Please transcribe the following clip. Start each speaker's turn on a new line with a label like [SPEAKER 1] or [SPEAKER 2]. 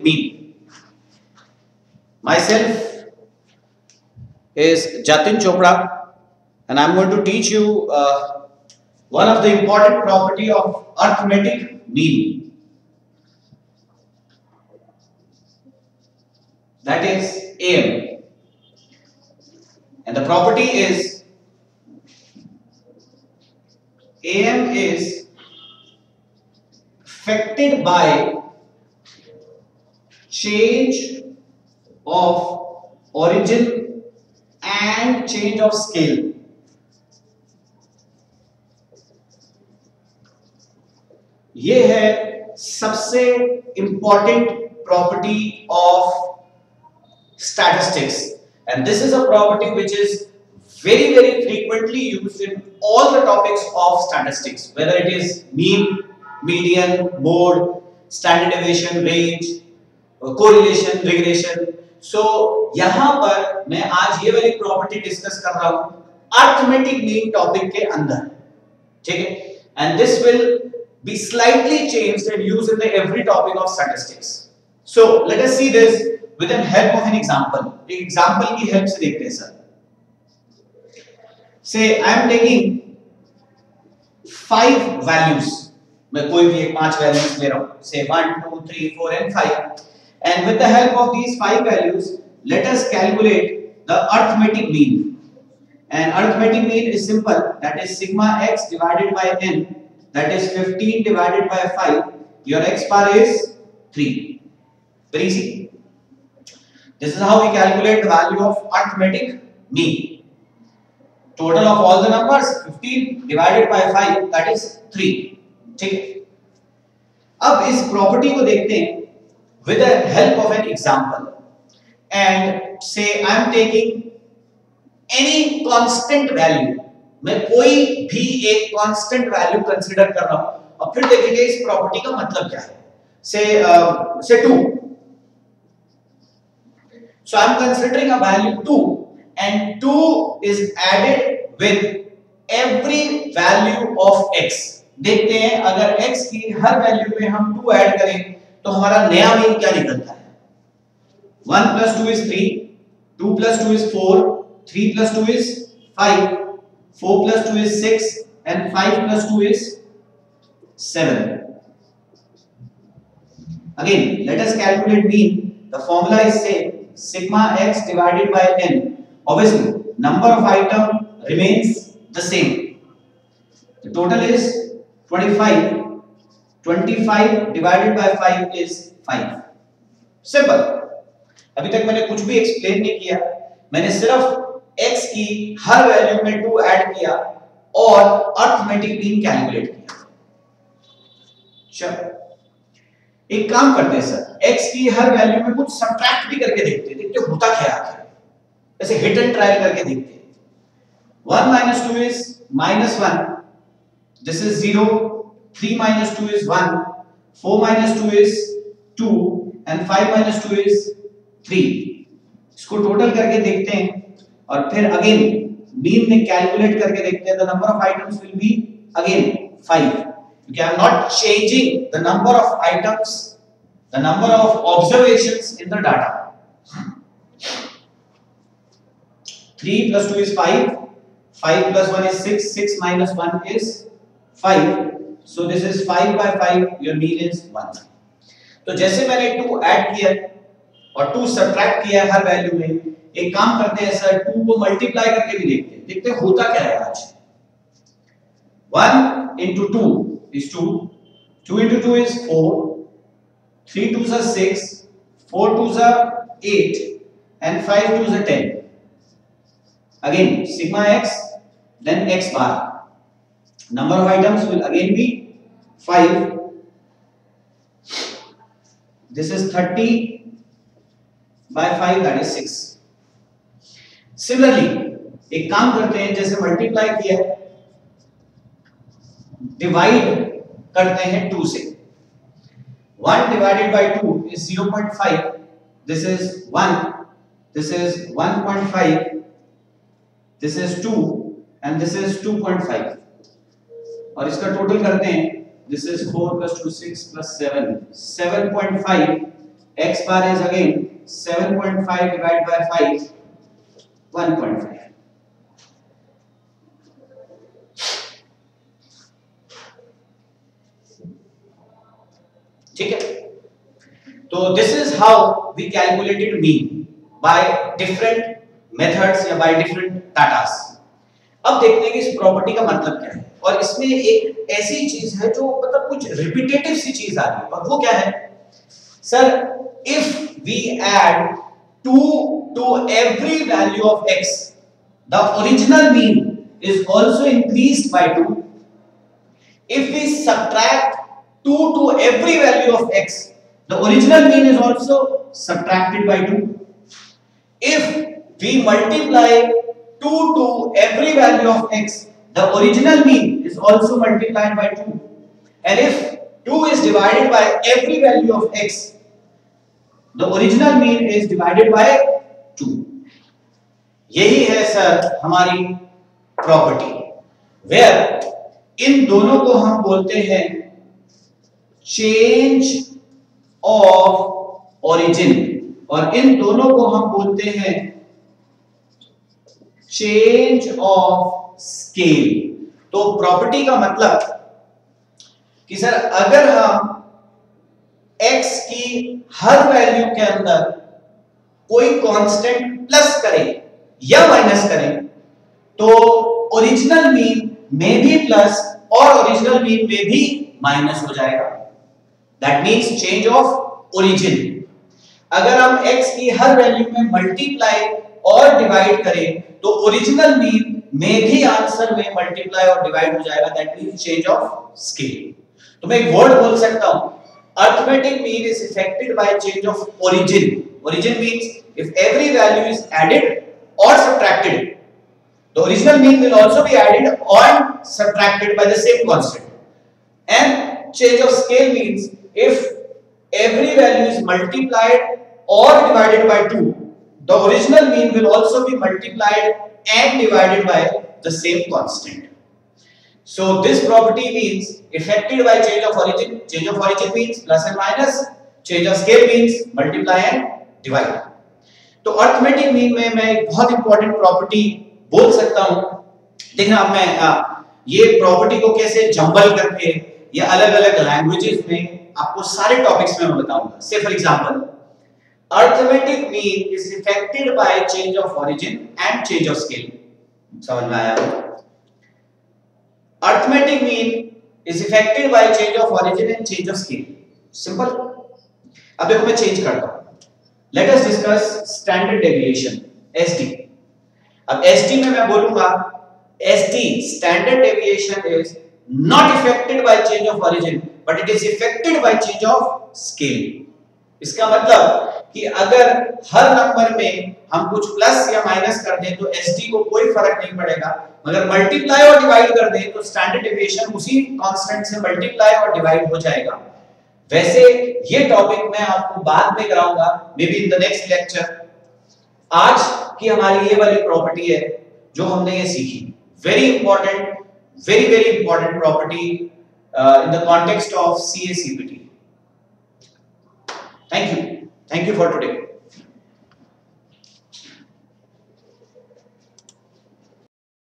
[SPEAKER 1] mean. Myself is Jatin Chopra and I'm going to teach you uh, one of the important property of arithmetic mean. That is AM. And the property is AM is affected by change of origin and change of scale ये है सबसे important property of statistics and this is a property which is very very frequently used in all the topics of statistics whether it is mean median mode standard deviation range correlation regression so यहाँ पर मैं आज ये वाली property discuss कर रहा हूँ arithmetic mean topic के अंदर। ठीक है? And this will be slightly changed and used in the every topic of statistics so let us see this with an help of an example एक एग्जांपल की help से देखते हैं सर से I am taking five values मैं कोई भी एक पाँच वैल्यूज़ ले रहा हूँ। से 1 2 3 4 and 5 And with the help of these five values, let us calculate the arithmetic mean. And arithmetic mean is simple. That is sigma x divided by n. That is 15 divided by 5. Your x bar is 3. Very easy. This is how we calculate the value of arithmetic mean. Total of all the numbers 15 divided by 5 that is 3. ठीक है अब इस property को देखते हैं with the help of an example. And say I am taking any constant value. मैं कोई भी एक कांस्टेंट वैल्यू कंसीडर कर रहा हूँ। और फिर देखेंगे इस प्रॉपर्टी का मतलब क्या है। से से two so I am considering a value two and two is added with every value of x देखते हैं, अगर एक्स की हर वैल्यू में हम टू ऐड करें तो हमारा नया मीन क्या निकलता है? One plus two is three, two plus two is four, three plus two is five, four plus two is six and five plus two is seven again let us calculate mean the formula is same sigma x divided by n obviously number of item remains the same total is twenty five 25 divided by 5 is 5 simple अभी तक मैंने कुछ भी explain नहीं किया। मैंने सिर्फ़ x की हर वैल्यू में 2 ऐड किया और अर्थमेटिक मीन कैलकुलेट किया। चलो। एक काम करते हैं सर। x की हर वैल्यू में कुछ सब्ट्रैक्ट भी करके देखते हैं। देखते होता क्या है ऐसे हिट एंड ट्रायल करके देखते हैं। 1 minus 2 is minus 1 this is 0 3 minus 2 is 1, 4 minus 2 is 2 and 5 minus 2 is 3. इसको टोटल करके देखते हैं और फिर अगेन मीन में कैलकुलेट करके देखते हैं the number of items will be again 5 क्योंकि I am not changing the number of items the number of observations in the data 3 plus 2 is 5 5 plus 1 is 6 6 minus 1 is 5 so this is 5 by 5 your mean is 1 तो जैसे मैंने 2 add किया और 2 subtract किया हर वैल्यू में, एक काम करते हैं सर 2 को मल्टीप्लाई करके भी देखते हैं। देखते हैं होता क्या है आज। 1 into 2 is 2 2 into 2 is 4 3 2s are 6 4 2s are 8 and 5 2s are 10 again, sigma x, then x bar. Number of items will again be 5 this is 30 by 5 that is 6 similarly एक काम करते हैं जैसे मल्टीप्लाई किया डिवाइड करते हैं 2 से 1 divided by 2 is 0.5 this is 1 this is 1.5 this is 2 and this is 2.5 और इसका टोटल करते हैं this is 4 plus 2 6 plus 7 7.5 x bar is again 7.5 divided by 5 1.5 ठीक है? तो this is how we calculated mean by different methods या by different datas अब देखते हैं कि इस प्रॉपर्टी का मतलब क्या है। और इसमें एक ऐसी चीज़ है जो मतलब कुछ रिपीटेटिव सी चीज़ आ रही है। और वो क्या है? Sir if we add two to every value of x the original mean is also increase by two if we subtract two to every value of x the original mean is also subtracted by two if we multiply two to every value of x the original mean is also multiplied by 2. And if 2 is divided by every value of x, the original mean is divided by 2 यही है sir हमारी property where इन दोनों को हम बोलते हैं change of origin और इन दोनों को हम बोलते हैं चेंज ऑफ़ स्केल तो प्रॉपर्टी का मतलब कि सर अगर हम x की हर वैल्यू के अंदर कोई कांस्टेंट प्लस करें या माइनस करें तो ओरिजिनल मीन में भी प्लस और ओरिजिनल मीन में भी माइनस हो जाएगा। That means change of origin अगर हम x की हर वैल्यू में मल्टीप्लाई और डिवाइड करें तो ओरिजिनल मीन में भी आंसर में मल्टीप्लाई और डिवाइड हो जाएगा that means change of scale तो मैं एक वर्ड बोल सकता हूँ Arithmetic mean is affected by change of origin. Origin means if every value is added or subtracted, the original mean will also be added or subtracted by the same constant. And change of scale means if every value is multiplied or divided by 2, the original mean will also be multiplied and divided by the same constant. So this property means affected by change of origin. Change of origin means plus and minus. Change of scale means multiply and divide. तो arithmetic mean में मैं एक बहुत important property बोल सकता हूँ देखना मैं आ, ये प्रॉपर्टी को कैसे जंबल करके या अलग अलग लैंग्वेजेस में आपको सारे टॉपिक्स में मैं बताऊँगा से for example arithmetic mean is affected by change of origin and change of scale समझ में आया? Arithmetic mean is affected by change of origin and change of scale. Simple. अब देखो मैं चेंज करता हूँ। Let us discuss standard deviation SD अब SD में मैं बोलूँगा SD standard deviation is not affected by change of origin but it is affected by change of scale इसका मतलब कि अगर हर नंबर में हम कुछ प्लस या माइनस कर दें तो एसटी को कोई फ़र्क नहीं पड़ेगा। मगर मल्टीप्लाई और डिवाइड कर दें तो स्टैंडर्ड डेविएशन उसी कांस्टेंट से मल्टीप्लाई और डिवाइड हो जाएगा। वैसे ये टॉपिक मैं आपको बाद में कराऊँगा maybe in the next lecture आज की हमारी ये वाली प्रॉपर्टी है, जो हमने ये सीखी। Very important very very important property in the context of C A thank you Thank you for today.